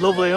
Lovely.